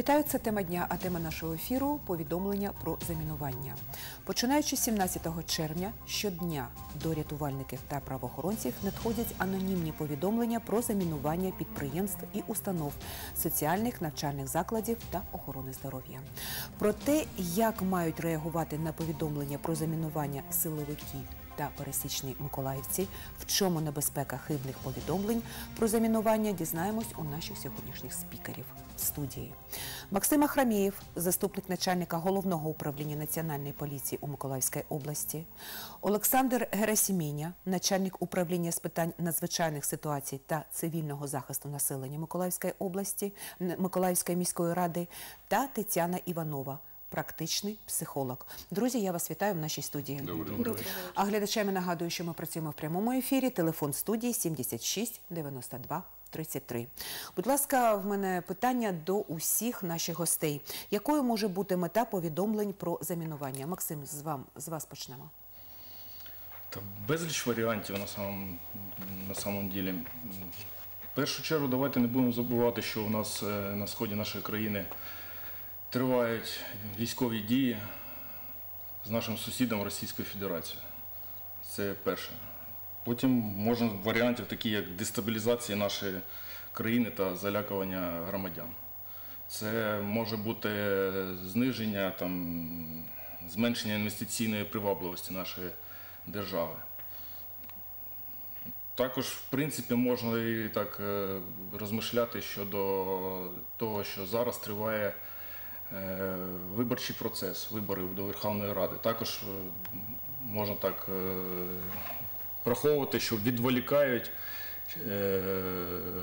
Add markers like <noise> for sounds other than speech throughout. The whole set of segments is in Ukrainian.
Вітаю, це тема дня, а тема нашого ефіру повідомлення про замінування. Починаючи з 17 червня, щодня до рятувальників та правоохоронців надходять анонімні повідомлення про замінування підприємств і установ, соціальних навчальних закладів та охорони здоров'я. Про те, як мають реагувати на повідомлення про замінування силовики та пересічні миколаївці, в чому небезпека хибних повідомлень про замінування дізнаємось у наших сьогоднішніх спікерів студії. Максим Ахрамєєв, заступник начальника головного управління національної поліції у Миколаївській області, Олександр Герасіміня, начальник управління з питань надзвичайних ситуацій та цивільного захисту населення Миколаївської області, Миколаївської міської ради та Тетяна Іванова. Практичний психолог. Друзі, я вас вітаю в нашій студії. Доброго. А глядачам нагадую, що ми працюємо в прямому ефірі. Телефон студії 76 92 33. Будь ласка, в мене питання до усіх наших гостей. Якою може бути мета повідомлень про замінування? Максим, з вам з вас почнемо. Та безліч варіантів на самом, на самом ділі. В першу чергу давайте не будемо забувати, що у нас е, на сході нашої країни тривають військові дії з нашим сусідом Російською Федерацією. Це перше. Потім можна варіантів такі, як дестабілізація нашої країни та залякування громадян. Це може бути зниження, там, зменшення інвестиційної привабливості нашої держави. Також, в принципі, можна і так е, розмишляти щодо того, що зараз триває е, виборчий процес виборів до Верховної Ради. Також е, можна так враховувати, що відволікають е,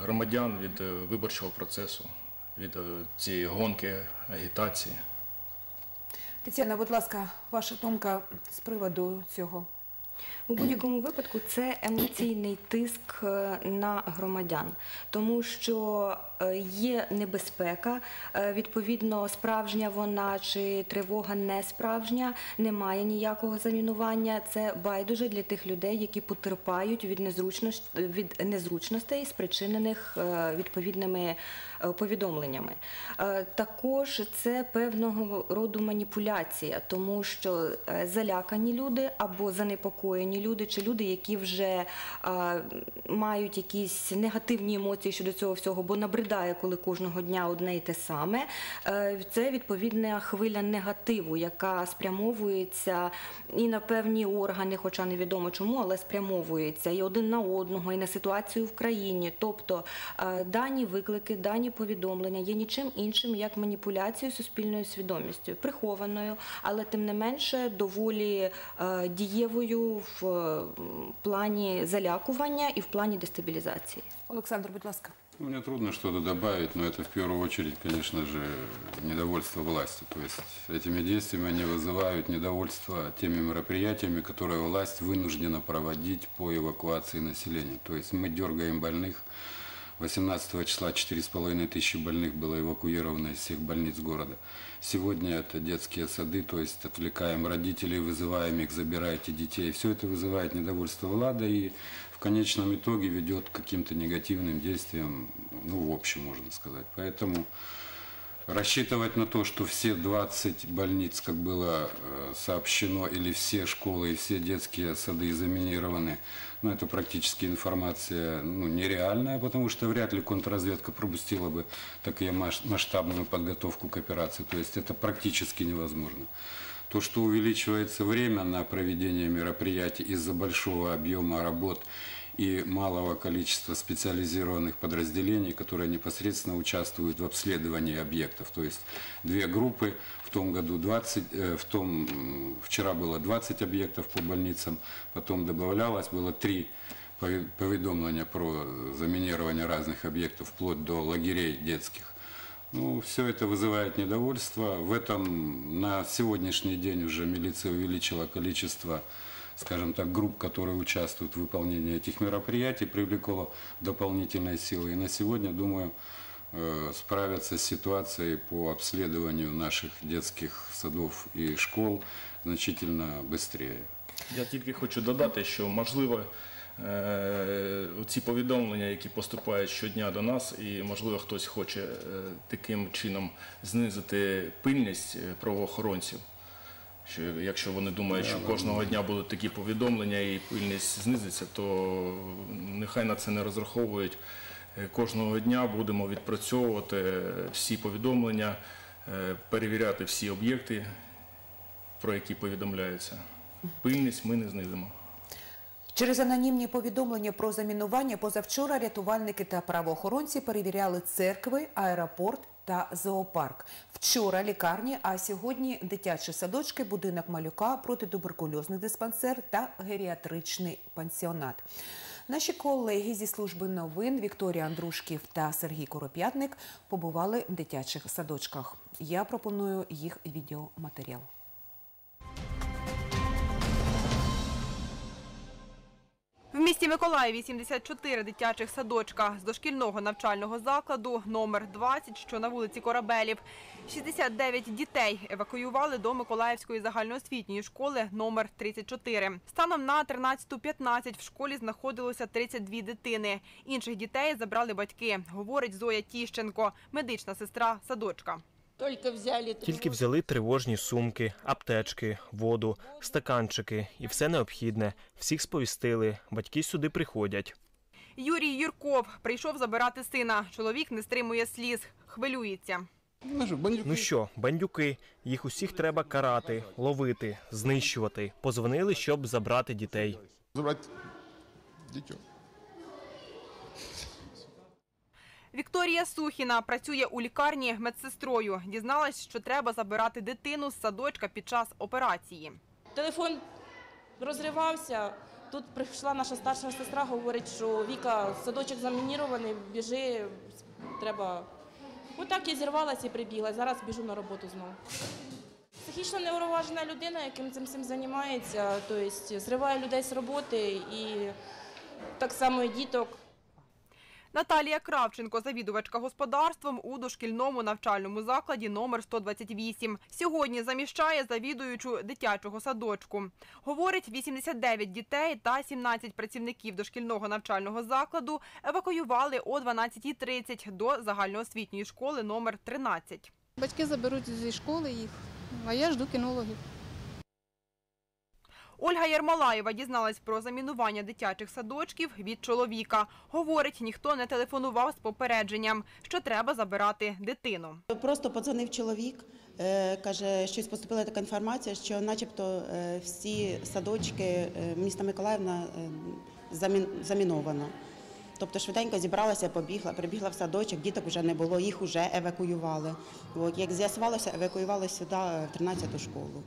громадян від е, виборчого процесу, від е, цієї гонки, агітації. Тетяна, будь ласка, ваша думка з приводу цього. У будь-якому випадку це емоційний тиск е, на громадян, тому що е, є небезпека, е, відповідно, справжня вона чи тривога не справжня, немає ніякого замінування. Це байдуже для тих людей, які потерпають від незручностей, від незручностей, спричинених відповідними повідомленнями. Також це певного роду маніпуляція, тому що залякані люди або занепокоєні люди, чи люди, які вже е, мають якісь негативні емоції щодо цього всього, бо набридає, коли кожного дня одне й те саме. е, Це відповідна хвиля негативу, яка спрямовується і на певні органи, хоча невідомо чому, але спрямовується і один на одного, і на ситуацію в країні. Тобто е, дані виклики, дані повідомлення є нічим іншим, як маніпуляцією суспільною свідомістю, прихованою, але тим не менше доволі дієвою в е, плані залякування і в плані дестабілізації. Олександр, будь ласка. Ну, Мне трудно что-то добавить, но это в первую очередь, конечно же, недовольство власти. То есть этими действиями они вызывают недовольство теми мероприятиями, которые власть вынуждена проводить по эвакуации населения. То есть мы дергаем больных. 18 числа 4,5 тысячи больных было эвакуировано из всех больниц города. Сегодня это детские сады, то есть отвлекаем родителей, вызываем их, забирайте детей. Все это вызывает недовольство влада и в конечном итоге ведет к каким-то негативным действиям, ну, в общем, можно сказать. Поэтому рассчитывать на то, что все 20 больниц, как было э, сообщено, или все школы и все детские сады заминированы, ну, это практически информация ну, нереальная, потому что вряд ли контрразведка пропустила бы такую масштабную подготовку к операции. То есть это практически невозможно. То, что увеличивается время на проведение мероприятий из-за большого объема работ и малого количества специализированных подразделений, которые непосредственно участвуют в обследовании объектов. То есть две группы, в том году 20, э, в том, вчера было 20 объектов по больницам, потом добавлялось, было три пове- поведомления про заминирование разных объектов, вплоть до лагерей детских. Ну, все это вызывает недовольство. В этом на сегодняшний день уже милиция увеличила количество, скажем так, групп, которые участвуют в выполнении этих мероприятий, привлекло дополнительные силы. И на сегодня, думаю, э, справятся с ситуацией по обследованию наших детских садов и школ значительно быстрее. Я тільки хочу додати, що можливо е, ці повідомлення, які поступають щодня до нас, і можливо хтось хоче е, таким чином знизити пильність е, правоохоронців. Що якщо вони думають, що кожного дня будуть такі повідомлення і пильність знизиться, то нехай на це не розраховують. Е, Кожного дня будемо відпрацьовувати всі повідомлення, е, перевіряти всі об'єкти, про які повідомляються. Пильність ми не знизимо. Через анонімні повідомлення про замінування позавчора рятувальники та правоохоронці перевіряли церкви, аеропорт та зоопарк. Вчора лікарні, а сьогодні дитячі садочки, будинок малюка, протитуберкульозний диспансер та геріатричний пансіонат. Наші колеги зі служби новин Вікторія Андрушків та Сергій Короп'ятник побували в дитячих садочках. Я пропоную їх відеоматеріал. В місті Миколаєві 74 дитячих садочка з дошкільного навчального закладу номер 20, що на вулиці Корабелів. 69 дітей евакуювали до Миколаївської загальноосвітньої школи номер 34. Станом на 13.15 в школі знаходилося 32 дитини. Інших дітей забрали батьки, говорить Зоя Тіщенко, медична сестра садочка. Только взяли Тільки взяли тривожні сумки, аптечки, воду, стаканчики і все необхідне. Всіх сповістили. Батьки сюди приходять. Юрій Юрков прийшов забирати сина. Чоловік не стримує сліз, хвилюється. Ну що, бандюки, їх усіх треба карати, ловити, знищувати. Позвонили, щоб забрати дітей. забрать дитё. Вікторія Сухіна працює у лікарні медсестрою. Дізналась, що треба забирати дитину з садочка під час операції. Телефон розривався. Тут прийшла наша старша сестра, говорить, що Віка, садочок замінірований, біжи, треба. Отак я зірвалася і прибігла. Зараз біжу на роботу знову. Психічно неураважена людина, яким цим всім займається, тобто зриває людей з роботи і так само і діток. Наталія Кравченко, завідувачка господарством у дошкільному навчальному закладі номер 128. Сьогодні заміщає завідуючу дитячого садочку. Говорить, 89 дітей та 17 працівників дошкільного навчального закладу евакуювали о 12.30 до загальноосвітньої школи номер 13. Батьки заберуть зі школи їх, а я жду кінологів. Ольга Ярмолаєва дізналась про замінування дитячих садочків від чоловіка. Говорить, ніхто не телефонував з попередженням, що треба забирати дитину. Просто подзвонив чоловік, е, каже, щось поступила така інформація, що начебто е, всі садочки е, міста Миколаївна заміновано. Тобто швиденько зібралася, побігла, прибігла в садочок, діток вже не було, їх вже евакуювали. Як з'ясувалося, евакуювали сюди в 13-ту школу.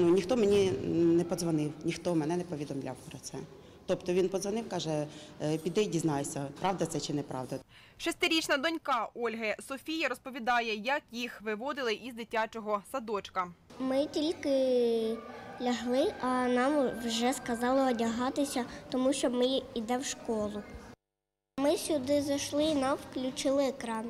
Ну, ніхто мені не подзвонив, ніхто мене не повідомляв про це. Тобто він подзвонив, каже, «Е, піди й дізнайся, правда це чи неправда. Шестирічна донька Ольги Софія розповідає, як їх виводили із дитячого садочка. Ми тільки лягли, а нам вже сказали одягатися, тому що ми йдемо в школу. Ми сюди зайшли і нам включили екран.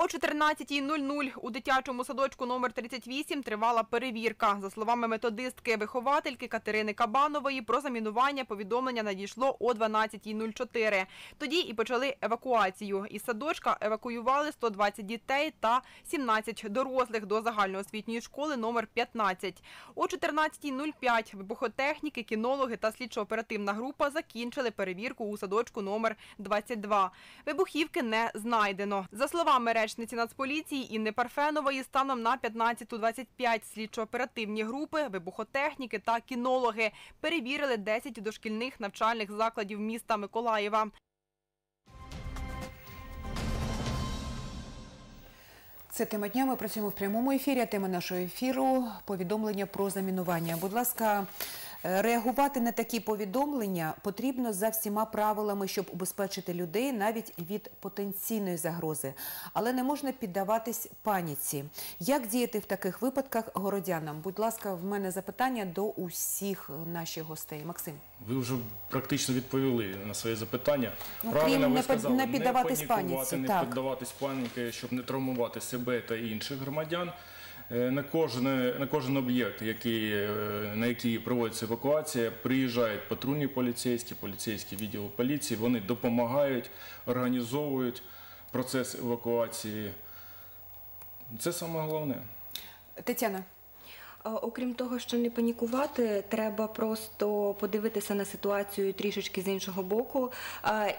О 14.00 у дитячому садочку номер 38 тривала перевірка. За словами методистки виховательки Катерини Кабанової, про замінування повідомлення надійшло о 12.04. Тоді і почали евакуацію. Із садочка евакуювали 120 дітей та 17 дорослих до загальноосвітньої школи номер 15. О 14.05 вибухотехніки, кінологи та слідчо-оперативна група закінчили перевірку у садочку номер 22. Вибухівки не знайдено. За словами речниці Нацполіції Інни Парфенової, станом на 15.25 слідчо-оперативні групи, вибухотехніки та кінологи перевірили 10 дошкільних навчальних закладів міста Миколаєва. Це тема дня. Ми працюємо в прямому ефірі. Тема нашого ефіру повідомлення про замінування. Будь ласка, реагувати на такі повідомлення потрібно за всіма правилами, щоб убезпечити людей навіть від потенційної загрози. Але не можна піддаватись паніці. Як діяти в таких випадках городянам? Будь ласка, в мене запитання до усіх наших гостей. Максим. Ви вже практично відповіли на своє запитання. Ну, Правильно ви сказали, не піддаватись паніці, не так. піддаватись паніки, щоб не травмувати себе та інших громадян. Е, На кожен, на кожен об'єкт, е, на який проводиться евакуація, приїжджають патрульні поліцейські, поліцейські відділи поліції, вони допомагають, організовують процес евакуації. Це саме головне. Тетяна, Окрім того, що не панікувати, треба просто подивитися на ситуацію трішечки з іншого боку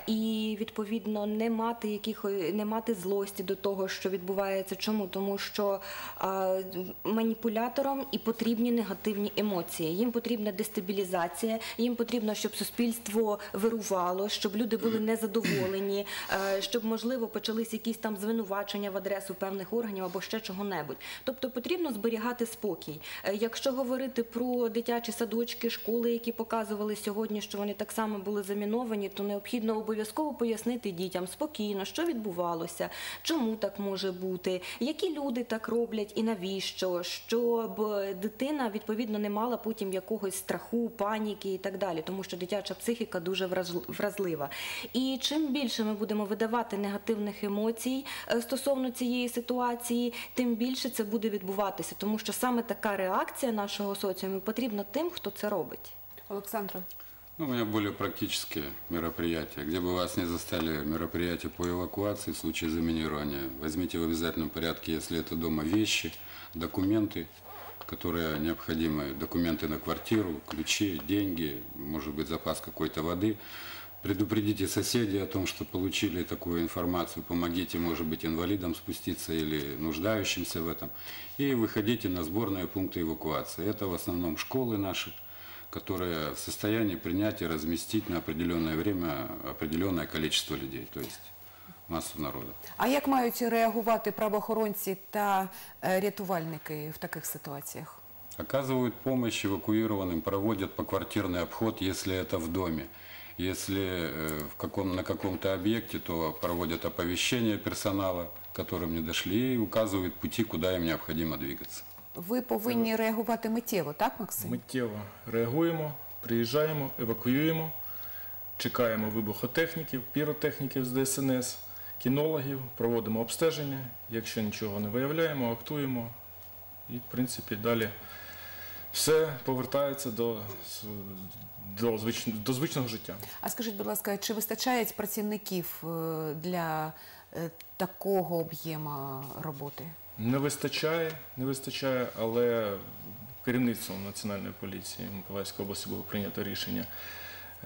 і відповідно не мати якихось не мати злості до того, що відбувається. Чому? Тому що маніпуляторам і потрібні негативні емоції. Їм потрібна дестабілізація, їм потрібно, щоб суспільство вирувало, щоб люди були незадоволені, щоб можливо почались якісь там звинувачення в адресу певних органів або ще чого-небудь. Тобто потрібно зберігати спокій. Е, Якщо говорити про дитячі садочки, школи, які показували сьогодні, що вони так само були заміновані, то необхідно обов'язково пояснити дітям спокійно, що відбувалося, чому так може бути, які люди так роблять і навіщо, щоб дитина відповідно не мала потім якогось страху, паніки і так далі, тому що дитяча психіка дуже вразлива. І чим більше ми будемо видавати негативних емоцій е, стосовно цієї ситуації, тим більше це буде відбуватися, тому що саме така реакція нашого соціуму потрібна тим, хто це робить. Олександра. Ну, у меня более практические мероприятия. Где бы вас не застали мероприятия по эвакуации в случае заминирования, возьмите в обязательном порядке, если это дома, вещи, документы, которые необходимы, документы на квартиру, ключи, деньги, может быть, запас какой-то воды. Предупредите соседей о том, что получили такую информацию, помогите, может быть, инвалидам спуститься или нуждающимся в этом. И выходите на сборные пункты эвакуации. Это в основном школы наши, которые в состоянии принять и разместить на определенное время определенное количество людей, то есть массу народа. А як мають реагувати правоохоронці та е, рятувальники в таких ситуаціях? Оказывают помощь эвакуированным, проводят поквартирный обход, если это в доме. Если э, в каком, на каком-то объекте, то проводят оповещение персонала, которым не дошли, и указывают пути, куда им необходимо двигаться. Ви повинні реагувати миттєво, так, Максим? Миттєво реагуємо, приїжджаємо, евакуюємо, чекаємо вибухотехніків, піротехніків з ДСНС, кінологів, проводимо обстеження. Якщо нічого не виявляємо, актуємо. І, в принципі, далі все повертається до, до, звич- до звичного життя. А скажіть, будь ласка, чи вистачає працівників е, для е, такого об'єму роботи? Не вистачає, не вистачає, але керівництвом Національної поліції Миколаївської області було прийнято рішення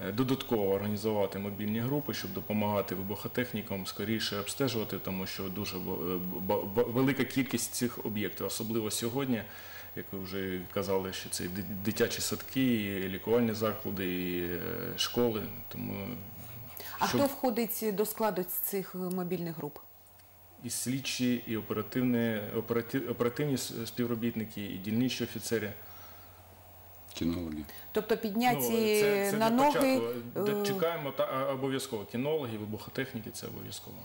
е, додатково організувати мобільні групи, щоб допомагати вибухотехнікам скоріше обстежувати, тому що дуже велика кількість цих об'єктів, особливо сьогодні, як ви вже казали, що це дитячі садки, і лікувальні заклади, і е, школи. Тому А щоб- хто входить до складу цих мобільних груп? і слідчі, і оперативні, оператив, оперативні співробітники, і дільничі офіцери. Кинологи. Тобто підняті Ну, це, це на ноги. початку. е, Чекаємо та обов'язково. Кінологи, вибухотехніки це обов'язково.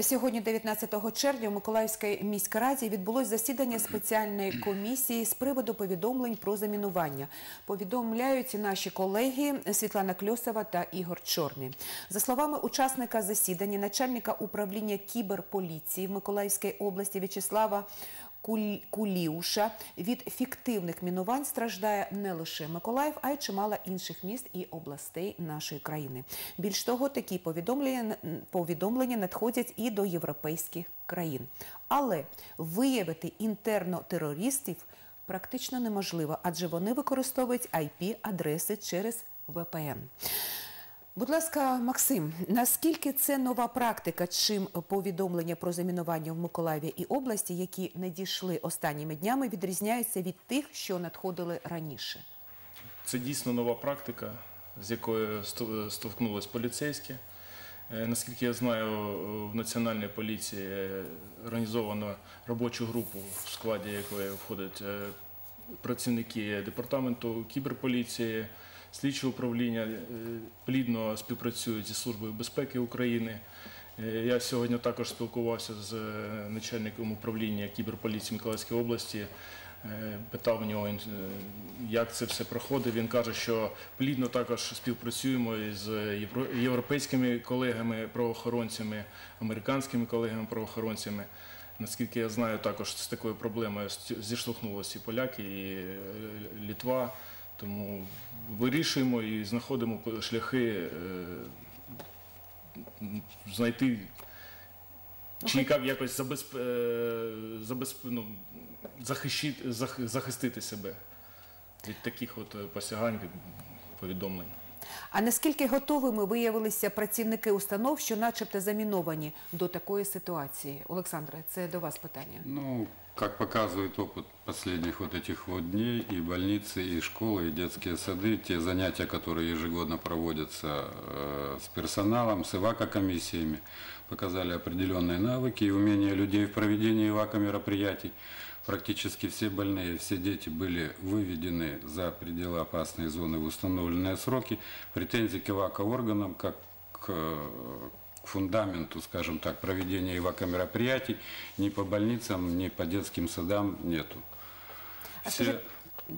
Сьогодні, 19 червня, у Миколаївській міськраді відбулось засідання спеціальної комісії з приводу повідомлень про замінування. Повідомляють наші колеги Світлана Кльосова та Ігор Чорний. За словами учасника засідання, начальника управління кіберполіції в Миколаївській області В'ячеслава Куліуша від фіктивних мінувань страждає не лише Миколаїв, а й чимало інших міст і областей нашої країни. Більш того, такі повідомлення, надходять і до європейських країн. Але виявити інтерно терористів практично неможливо, адже вони використовують IP-адреси через VPN. Будь ласка, Максим, наскільки це нова практика, чим повідомлення про замінування в Миколаєві і області, які надійшли останніми днями, відрізняються від тих, що надходили раніше? Це дійсно нова практика, з якою сто- стовкнулись поліцейські. Е, Наскільки я знаю, в Національній поліції організовано робочу групу, в складі якої входять е, працівники департаменту кіберполіції, слідчого управління, е, плідно співпрацюють зі Службою безпеки України. Е, Я сьогодні також спілкувався з е, начальником управління кіберполіції Миколаївської області. Питав у нього, як це все проходить. Він каже, що плідно також співпрацюємо із європейськими колегами правоохоронцями, американськими колегами правоохоронцями. Наскільки я знаю, також з такою проблемою зіштовхнулися і поляки, і Літва. Тому вирішуємо і знаходимо шляхи е, знайти чи якось забезп... е, забезп... ну, захищити, зах- захистити себе від таких от е, посягань, повідомлень. А наскільки готовими виявилися працівники установ, що начебто заміновані до такої ситуації? Олександре, це до вас питання. Ну, как показывает опыт последних вот этих вот дней, и больницы, и школы, и детские сады, те занятия, которые ежегодно проводятся э, с персоналом, с ИВАКО-комиссиями, показали определенные навыки и умения людей в проведении ИВАКО-мероприятий. Практически все больные, все дети были выведены за пределы опасной зоны в установленные сроки. Претензий к ИВАКО-органам, как к э, к фундаменту, скажем так, проведения ИВАКО-мероприятий ни по больницам, ни по детским садам нету. А Все,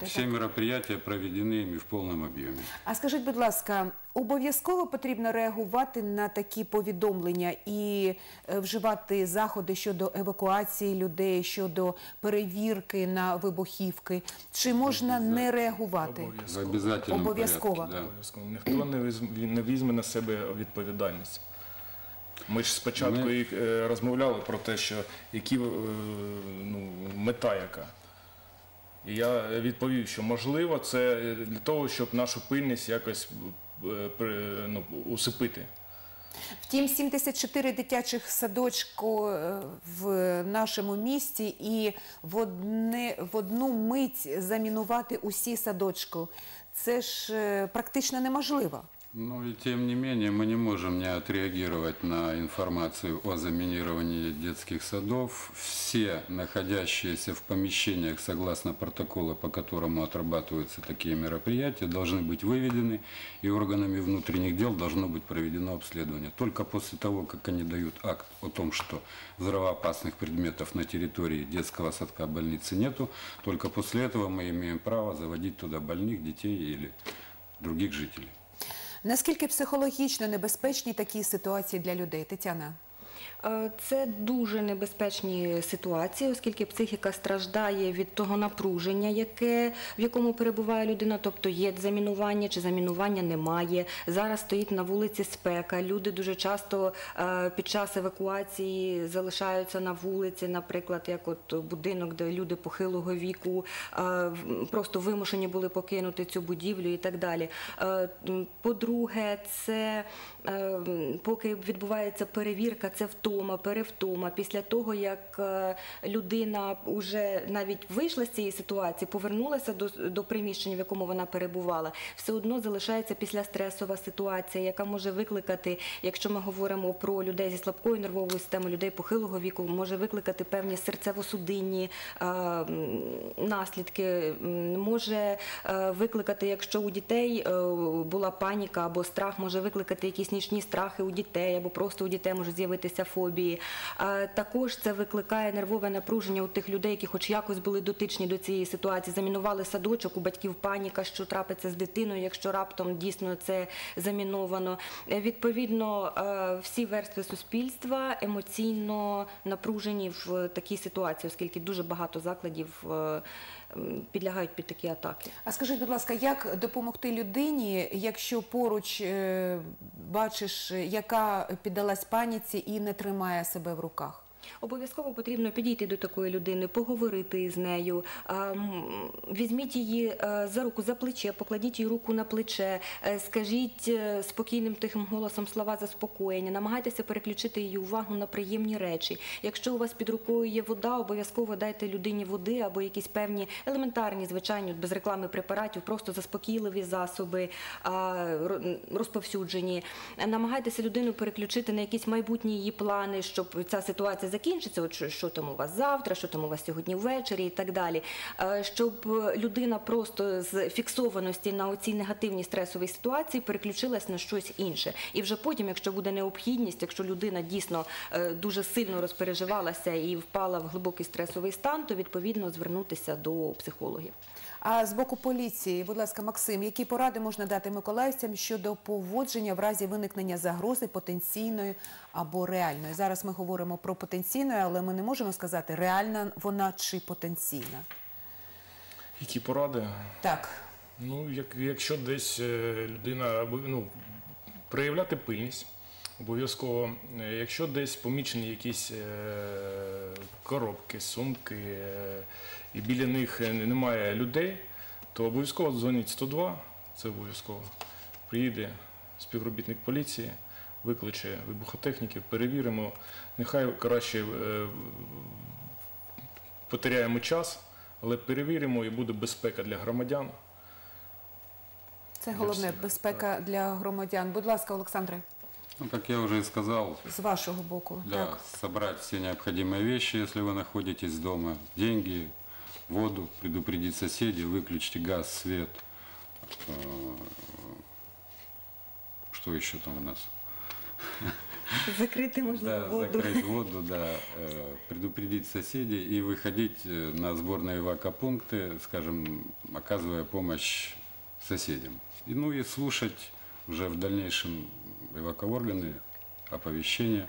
все так. мероприятия проведены ими в полном объеме. А скажіть, будь ласка, обов'язково потрібно реагувати на такі повідомлення і е, вживати заходи щодо евакуації людей, щодо перевірки на вибухівки? Чи можна не реагувати? Обязательном Обов'язково. порядке. Да. Обов'язково. Ніхто не візьме на себе відповідальність. Ми ж спочатку Ми- і, е, розмовляли про те, що які, е, ну, мета яка. І я відповів, що можливо це для того, щоб нашу пильність якось е, при- ну, усипити. Втім, 74 дитячих садочку е, в нашому місті і в, одне, в одну мить замінувати усі садочку. Це ж е, практично неможливо. Ну и тем не менее мы не можем не отреагировать на информацию о заминировании детских садов. Все находящиеся в помещениях согласно протокола, по которому отрабатываются такие мероприятия, должны быть выведены и органами внутренних дел должно быть проведено обследование. Только после того, как они дают акт о том, что взрывоопасных предметов на территории детского садка больницы нету, только после этого мы имеем право заводить туда больных, детей или других жителей. Наскільки психологічно небезпечні такі ситуації для людей? Тетяна? Е, Це дуже небезпечні ситуації, оскільки психіка страждає від того напруження, яке, в якому перебуває людина, тобто є замінування чи замінування немає. Зараз стоїть на вулиці спека. Люди дуже часто е, під час евакуації залишаються на вулиці, наприклад, як от будинок, де люди похилого віку е, просто вимушені були покинути цю будівлю і так далі. По-друге, це поки відбувається перевірка, це втома, перевтома. Після того, як е, людина вже навіть вийшла з цієї ситуації, повернулася до, до приміщення, в якому вона перебувала, все одно залишається післястресова ситуація, яка може викликати, якщо ми говоримо про людей зі слабкою нервовою системою, людей похилого віку, може викликати певні серцево-судинні е, наслідки, може е, викликати, якщо у дітей е, була паніка або страх, може викликати якісь нічні страхи у дітей, або просто у дітей можуть з'явитися фобії. Е, Також це викликає нервове напруження у тих людей, які хоч якось були дотичні до цієї ситуації, замінували садочок, у батьків паніка, що трапиться з дитиною, якщо раптом дійсно це заміновано. Е, Відповідно, е, всі верстви суспільства емоційно напружені в такій ситуації, оскільки дуже багато закладів підлягають під такі атаки. А скажіть, будь ласка, як допомогти людині, якщо поруч бачиш, яка піддалась паніці і не тримає себе в руках? Обов'язково потрібно підійти до такої людини, поговорити з нею. Візьміть її е, за руку, за плече, покладіть їй руку на плече, е, скажіть е, спокійним тихим голосом слова заспокоєння, намагайтеся переключити її увагу на приємні речі. Якщо у вас під рукою є вода, обов'язково дайте людині води або якісь певні елементарні, звичайні, без реклами препаратів, просто заспокійливі засоби ро- розповсюджені. Намагайтеся людину переключити на якісь майбутні її плани, щоб ця ситуація закінчиться. От що, що там у вас завтра, що там у вас сьогодні ввечері і так далі. Е, Щоб людина просто з фіксованості на оцій негативній стресовій ситуації переключилась на щось інше. І вже потім, якщо буде необхідність, якщо людина дійсно е, дуже сильно розпереживалася і впала в глибокий стресовий стан, то відповідно звернутися до психологів. А з боку поліції, будь ласка, Максим, які поради можна дати миколаївцям щодо поводження в разі виникнення загрози потенційної або реальної? Зараз ми говоримо про потенційну, але ми не можемо сказати, реальна вона чи потенційна. Які поради? Так, Ну, як, якщо десь е, людина ну, проявляти пильність, обов'язково, Е, якщо десь помічені якісь е, коробки, сумки, і біля них е, немає людей, то обов'язково дзвоніть 102, це обов'язково. Приїде співробітник поліції, викличе вибухотехніків, перевіримо. Нехай краще е, потеряємо час, але перевіримо і буде безпека для громадян. це головне безпека для громадян. Будь ласка, Олександре, Ну, как я уже и сказал, з вашого боку. Да, Так. собрать все необходимые вещи, если вы находитесь дома, деньги, воду, предупредить соседей, выключите газ, свет. Э, Что еще там у нас? <laughs> Закрити можливо Да, воду. закрыть воду, да, э, предупредить соседей и выходить э, на сборные эвакопункты, скажем, оказывая помощь соседям. И, ну и слушать уже в дальнейшем эвакоорганы, оповещения,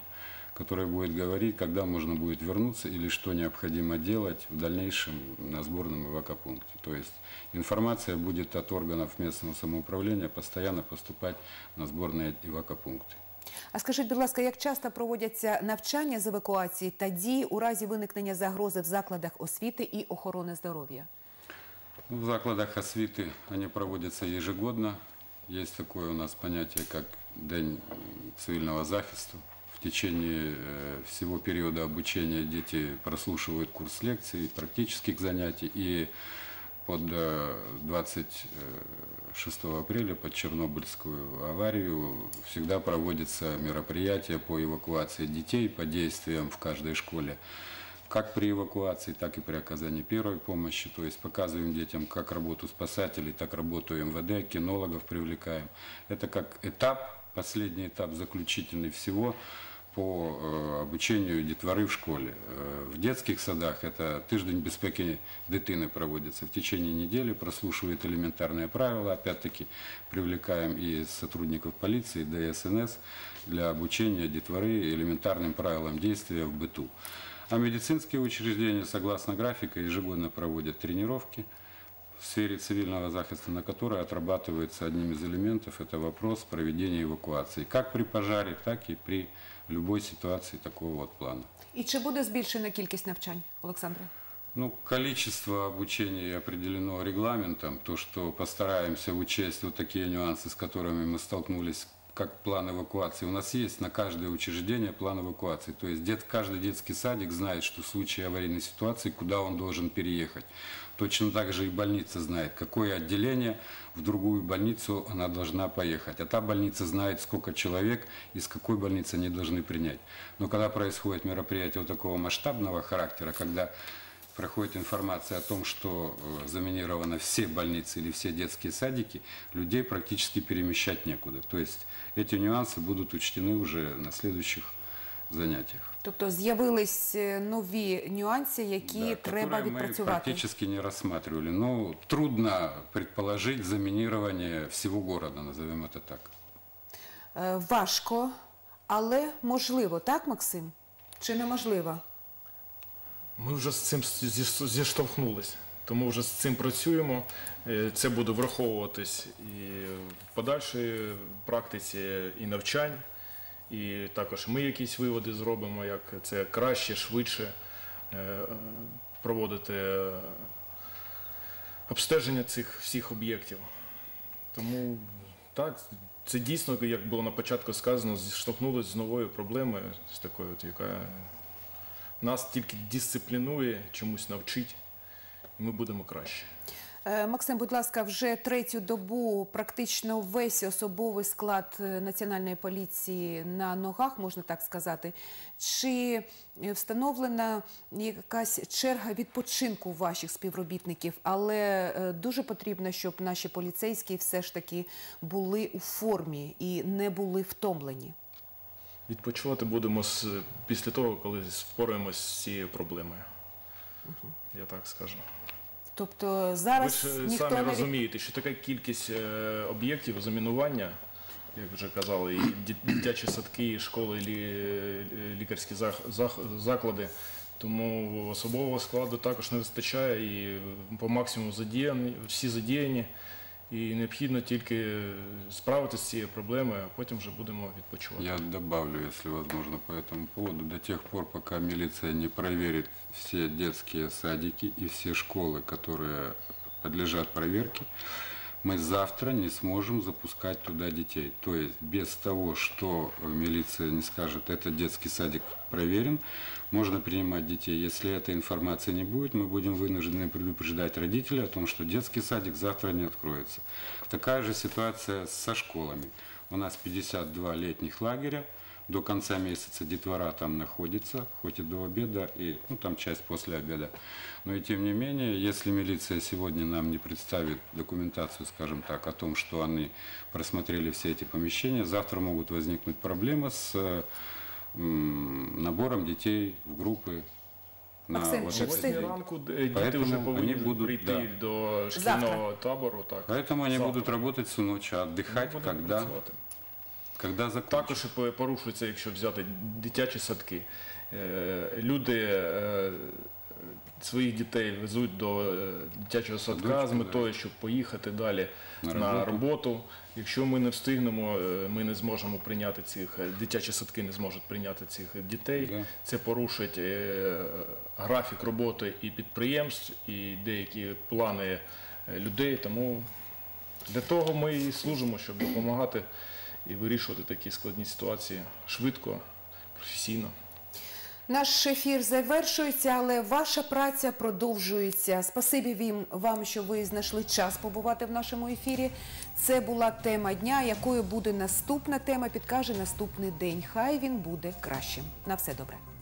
которые будет говорить, когда можно будет вернуться или что необходимо делать в дальнейшем на сборном эвакопункте. То есть информация будет от органов местного самоуправления постоянно поступать на сборные эвакопункты. А скажіть, будь ласка, як часто проводяться навчання з евакуації та дії у разі виникнення загрози в закладах освіти і охорони здоров'я? Ну, В закладах освіти они проводятся ежегодно. Есть такое у нас понятие, как День м, цивильного захисту. Течение э, всего периода обучения дети прослушивают курс лекций, практических занятий. И под э, 26 апреля, под Чернобыльскую аварию, всегда проводятся мероприятия по эвакуации детей, по действиям в каждой школе как при эвакуации, так и при оказании первой помощи. То есть показываем детям как работу спасателей, так работу МВД, кинологов привлекаем. Это как этап, последний этап, заключительный всего по э, обучению детворы в школе. Э, в детских садах это тиждень безпеки дитини проводится в течение недели, прослушивают элементарные правила, опять-таки привлекаем и сотрудников полиции, ДСНС для обучения детворы элементарным правилам действия в быту. А медицинские учреждения, согласно графика, ежегодно проводят тренировки в сфере цивильного захиста, на которой отрабатывается одним из элементов, это вопрос проведения эвакуации. Как при пожаре, так и при любой ситуации такого вот плана. І чи буде збільшена кількість навчань, Олександре? Ну, количество обучения определено регламентом. То, что постараемся учесть вот такие нюансы, с которыми мы столкнулись, как план эвакуации. У нас есть на каждое учреждение план эвакуации. То есть дет, каждый детский садик знает, что в случае аварийной ситуации, куда он должен переехать. Точно так же и больница знает, какое отделение в другую больницу она должна поехать. А та больница знает, сколько человек из какой больницы они должны принять. Но когда происходит мероприятие вот такого масштабного характера, когда проходит информация о том, что э, заминированы все больницы или все детские садики, людей практически перемещать некуда. То есть эти нюансы будут учтены уже на следующих занятиях. Тобто з'явились е, нові нюанси, які Да, треба которые мы відпрацювати. практически не рассматривали. Но трудно предположить заминирование всего города, назовем это так. Е, Важко, але можливо, так, Максим? Чи неможливо? Ми вже з цим зі- зіштовхнулись, тому вже з цим працюємо. Е, Це буде враховуватись і в подальшій практиці і навчань, і також ми якісь виводи зробимо, як це краще, швидше е, проводити е, обстеження цих всіх об'єктів. Тому так, це дійсно, як було на початку сказано, зіштовхнулися з новою проблемою, з такою, яка нас тільки дисциплінує, чомусь навчить, і ми будемо краще. Е, Максим, будь ласка, вже третю добу практично весь особовий склад е, Національної поліції на ногах, можна так сказати. Чи е, встановлена якась черга відпочинку ваших співробітників? Але дуже потрібно, щоб наші поліцейські все ж таки були у формі і не були втомлені. Відпочивати будемо з, після того, коли впораємось з цією проблемою. Я так скажу. Тобто Ви ж е, ніхто самі не від- розумієте, що така кількість е, об'єктів замінування, як вже казали, і ді- дитячі садки, і школи, і лі- лікарські зах- зах- заклади. Тому особового складу також не вистачає і по максимуму задіяні, всі задіяні. І необхідно тільки справитися з цією проблемою, а потім вже будемо відпочивати. Я добавлю, если возможно, по этому поводу. До тех пор, пока милиция не проверит все детские садики и все школы, которые подлежат проверке, мы завтра не сможем запускать туда детей. То есть без того, что милиция не скажет, этот детский садик проверен, можно принимать детей. Если этой информации не будет, мы будем вынуждены предупреждать родителей о том, что детский садик завтра не откроется. Такая же ситуация со школами. У нас 52 летних лагеря До конца месяца детвора там находится, хоть и до обеда, и ну, там часть после обеда. Но и тем не менее, если милиция сегодня нам не представит документацию, скажем так, о том, что они просмотрели все эти помещения, завтра могут возникнуть проблемы с э, м, набором детей в группы. на Максим, вот чи этот встигли? день. ранку е, діти Поэтому вже повинні вони будуть, прийти да. до шкільного табору. Так. Поэтому они Завтра. будут работать всю ночь, а Ми отдыхать, будемо когда. Також порушується, якщо взяти дитячі садки. Е, Люди е, своїх дітей везуть до е, дитячого садка Садочку, з метою, щоб поїхати далі На на, роботу. Якщо ми не встигнемо, ми не зможемо прийняти цих дитячі садки не зможуть прийняти цих дітей. Да. Це порушить графік роботи і підприємств, і деякі плани людей. Тому для того ми і служимо, щоб допомагати і вирішувати такі складні ситуації швидко, професійно. Наш ефір завершується, але ваша праця продовжується. Спасибі вам, що ви знайшли час побувати в нашому ефірі. Це була тема дня, якою буде наступна тема, підкаже наступний день. Хай він буде кращим. На все добре.